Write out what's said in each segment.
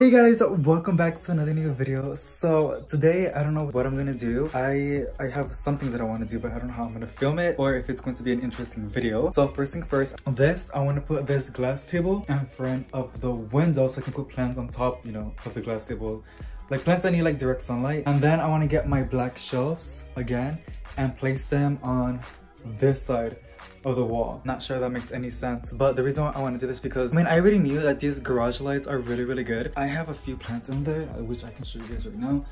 Hey guys, welcome back to another new video. So today, I don't know what I'm gonna do. I I have some things that I want to do, but I don't know how I'm gonna film it or if it's going to be an interesting video. So first thing first, this, I want to put this glass table in front of the window so I can put plants on top, you know, of the glass table. Like plants that need like direct sunlight. And then I want to get my black shelves again and place them on this side of the wall. Not sure that makes any sense, but the reason why I want to do this because, I mean, I already knew that these garage lights are really, really good. I have a few plants in there, uh, which I can show you guys right now.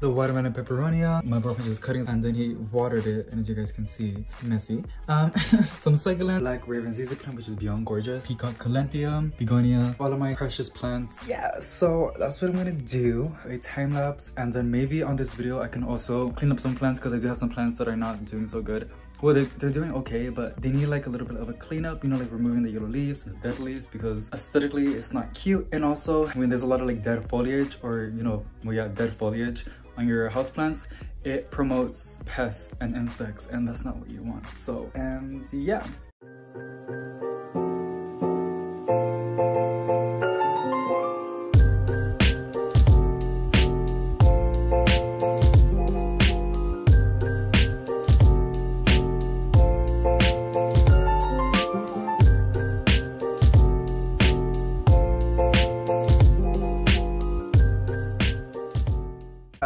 The watermelon peperomia, my boyfriend just cutting and then he watered it, and as you guys can see, messy. Um, some succulent, like Raven ZZ plant, which is beyond gorgeous. Peacock calenthium, begonia, all of my precious plants. Yeah, so that's what I'm gonna do. A time lapse, and then maybe on this video, I can also clean up some plants because I do have some plants that are not doing so good well they're, they're doing okay but they need like a little bit of a cleanup you know like removing the yellow leaves and the dead leaves because aesthetically it's not cute. And also when there's a lot of like dead foliage or you know well yeah dead foliage on your houseplants. It promotes pests and insects and that's not what you want. So and yeah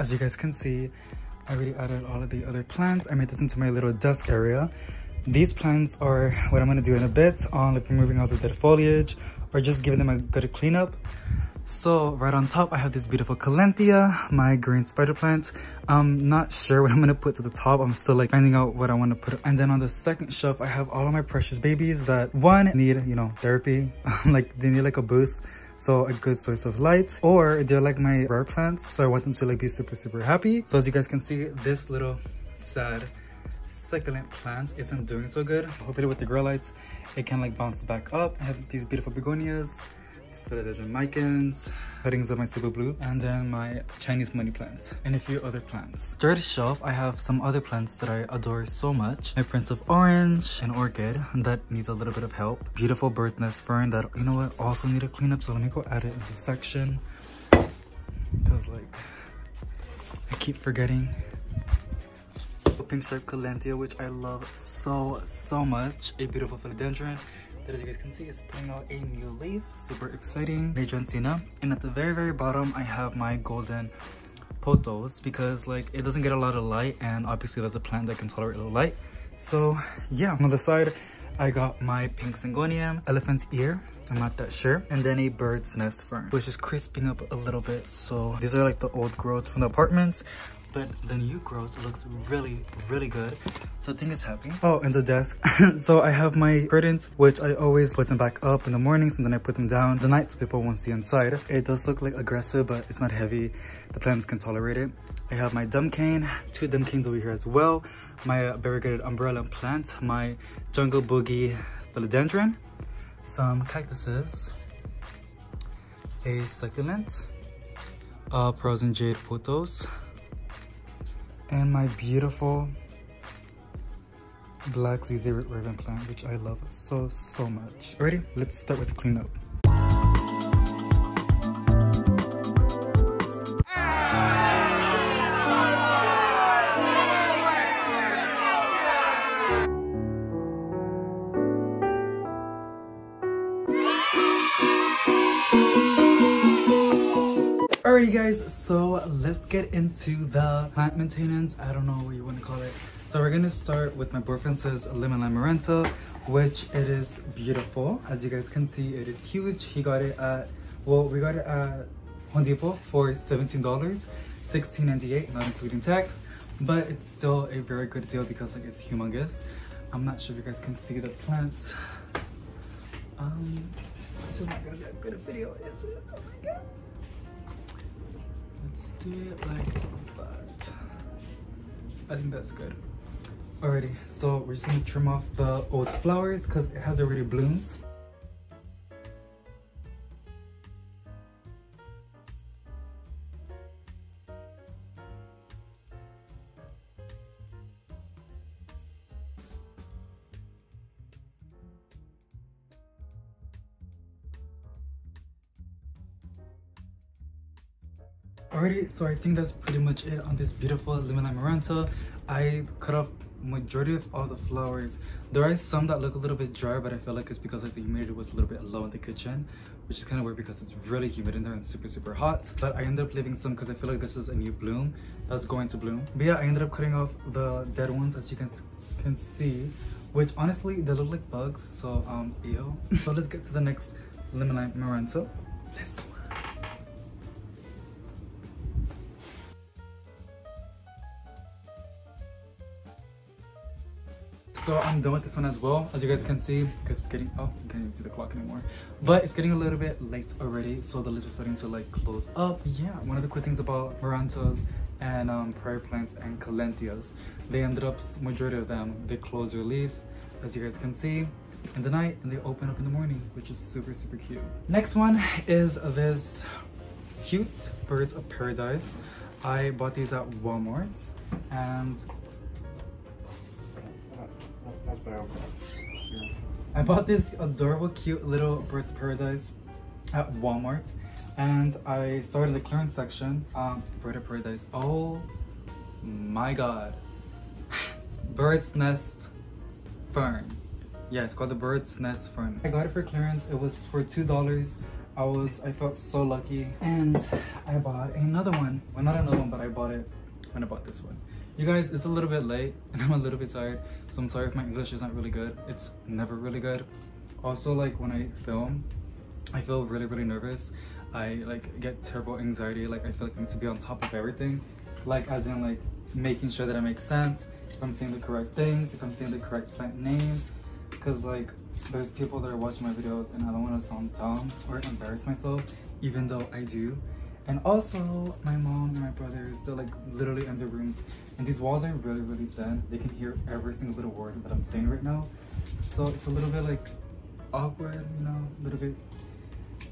As you guys can see, I already added all of the other plants. I made this into my little desk area. These plants are what I'm gonna do in a bit on like removing all the dead foliage or just giving them a good cleanup. So right on top, I have this beautiful Calenthia, my green spider plant. I'm not sure what I'm gonna put to the top. I'm still like finding out what I wanna put. And then on the second shelf, I have all of my precious babies that one need, you know, therapy. like they need like a boost so a good source of light or they're like my rare plants so i want them to like be super super happy. So as you guys can see this little sad succulent plant isn't doing so good. Hopefully with the grow lights it can like bounce back up. I have these beautiful begonias philodendron micans, cuttings of my Cebu Blue, and then my Chinese money plants, and a few other plants. Third shelf, I have some other plants that I adore so much. My Prince of Orange, an orchid that needs a little bit of help. Beautiful bird nest fern that, you know what, also need a cleanup, so let me go add it in this section. Because like, I keep forgetting pink stripe calenthia which i love so so much a beautiful philodendron that as you guys can see is putting out a new leaf super exciting Magellancina. and at the very very bottom i have my golden pothos because like it doesn't get a lot of light and obviously that's a plant that can tolerate low light so yeah on the side i got my pink syngonium elephant's ear I'm not that sure. And then a bird's nest fern, which is crisping up a little bit. So these are like the old growth from the apartments but the new growth looks really really good. So i think it's happy. Oh and the desk. So i have my curtains which i always put them back up in the mornings and then i put them down. The night so people won't see inside. It does look like aggressive but it's not heavy. The plants can tolerate it. I have my dumb cane two dumb canes over here as well. My variegated umbrella plant my jungle boogie philodendron some cactuses a succulent uh, pearls and jade pothos and my beautiful black ZZ Raven plant, which I love so, so much. Ready? Let's start with the cleanup. Guys, so let's get into the plant maintenance. I don't know what you want to call it. So we're gonna start with my boyfriend's lemon lime maranta, which it is beautiful. As you guys can see, it is huge. He got it at, well, we got it at Home Depot for $17, $16.98, not including tax. But it's still a very good deal because like it's humongous. I'm not sure if you guys can see the plant. Um, is not gonna be a good video, is it? Oh my god. Let's do it like that. I think that's good. Alrighty, so we're just gonna trim off the old flowers because it has already bloomed. Alrighty, so I think that's pretty much it on this beautiful lemon lime. I cut off majority of all the flowers. There are some that look a little bit dry, but I feel like it's because like the humidity was a little bit low in the kitchen, which is kind of weird because it's really humid in there and super, super hot. But I ended up leaving some because I feel like this is a new bloom that's going to bloom. But yeah, I ended up cutting off the dead ones as you can, can see, which honestly, they look like bugs. So, um, ew. so let's get to the next lemon lime. Let's so i'm done with this one as well. As you guys can see because it's getting oh i can't even see the clock anymore. But it's getting a little bit late already so the lids are starting to like close up. Yeah one of the cool things about marantas and um, prayer plants and calenthias they ended up majority of them they close their leaves as you guys can see in the night and they open up in the morning which is super super cute. Next one is this cute birds of paradise. I bought these at walmart and I bought this adorable, cute little Birds Paradise at Walmart and I started the clearance section. Um, Bird of Paradise. Oh my god. Bird's Nest Fern. Yeah, it's called the Bird's Nest Fern. I got it for clearance. It was for $2. I was, I felt so lucky. And I bought another one. Well, not another one, but I bought it when I bought this one. You guys, it's a little bit late and I'm a little bit tired, so I'm sorry if my English is not really good. It's never really good. Also, like when I film, I feel really, really nervous. I like get terrible anxiety. Like I feel like I need to be on top of everything. Like as in like making sure that I make sense, if I'm saying the correct things, if I'm saying the correct plant name. Cause like there's people that are watching my videos and I don't want to sound dumb or embarrass myself, even though I do. And also, my mom and my brother are still like literally in the rooms. And these walls are really, really thin. They can hear every single little word that I'm saying right now. So it's a little bit like awkward, you know, a little bit,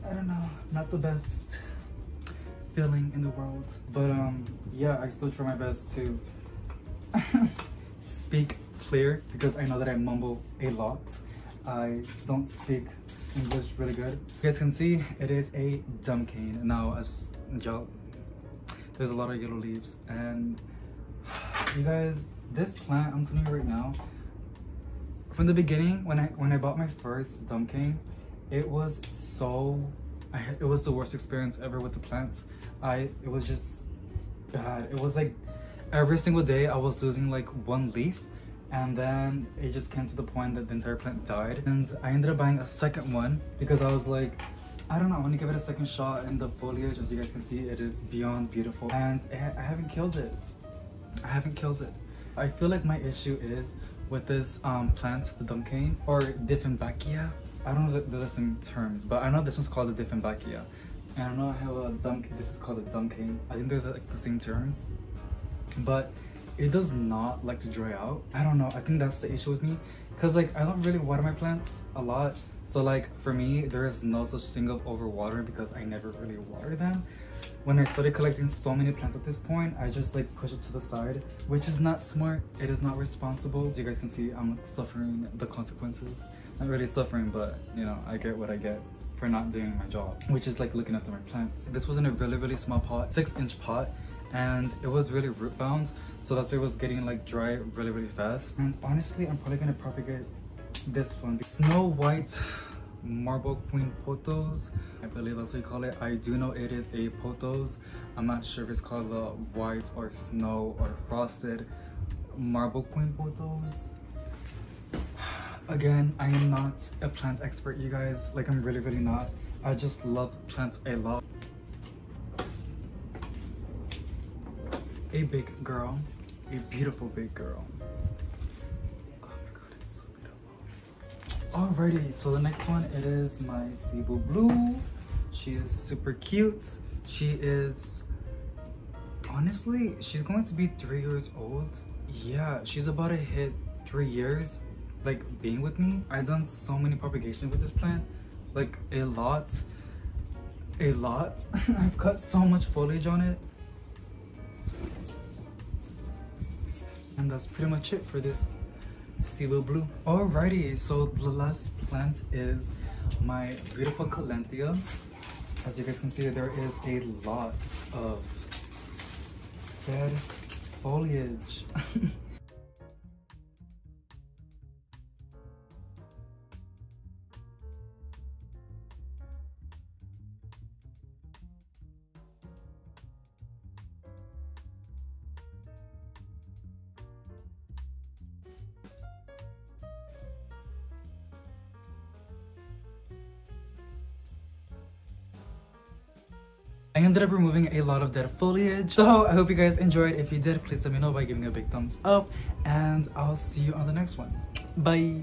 I don't know, not the best feeling in the world. But um, yeah, I still try my best to speak clear because I know that I mumble a lot. I don't speak English really good. You guys can see it is a dumb cane. Now as y'all there's a lot of yellow leaves and you guys this plant i'm telling you right now from the beginning when i when i bought my first dumb cane it was so I, it was the worst experience ever with the plants. I it was just bad. It was like every single day i was losing like one leaf and then it just came to the point that the entire plant died. And i ended up buying a second one because i was like I don't know, I want to give it a second shot and the foliage, as you guys can see, it is beyond beautiful. And I haven't killed it. I haven't killed it. I feel like my issue is with this um, plant, the dumb cane, or Dieffenbachia. I don't know the, the same terms, but I know this one's called a Dieffenbachia. And I know I have a dumb this is called a dumb cane. I think they're like the same terms. But it does not like to dry out. I don't know, I think that's the issue with me. Cause like I don't really water my plants a lot so like for me, there is no such thing of overwatering because I never really water them. When I started collecting so many plants at this point, I just like push it to the side, which is not smart. It is not responsible. You guys can see, I'm suffering the consequences. Not really suffering, but you know, I get what I get for not doing my job, which is like looking after my plants. This was in a really, really small pot, six inch pot, and it was really root bound. So that's why it was getting like dry really, really fast. And honestly, I'm probably gonna propagate this one. Snow white marble queen pothos i believe that's what you call it. I do know it is a pothos i'm not sure if it's called the white or snow or frosted marble queen pothos again i am not a plant expert you guys. Like i'm really really not. I just love plants a lot. A big girl a beautiful big girl Alrighty, so the next one it is my Cebu Blue. She is super cute. She is honestly, she's going to be three years old. Yeah, she's about to hit three years like being with me. I've done so many propagation with this plant, like a lot, a lot. I've got so much foliage on it. And that's pretty much it for this Cebu Blue. Alrighty, so the last plant is my beautiful Calenthia. As you guys can see, there is a lot of dead foliage. I ended up removing a lot of dead foliage. So I hope you guys enjoyed. If you did, please let me know by giving a big thumbs up. And I'll see you on the next one. Bye!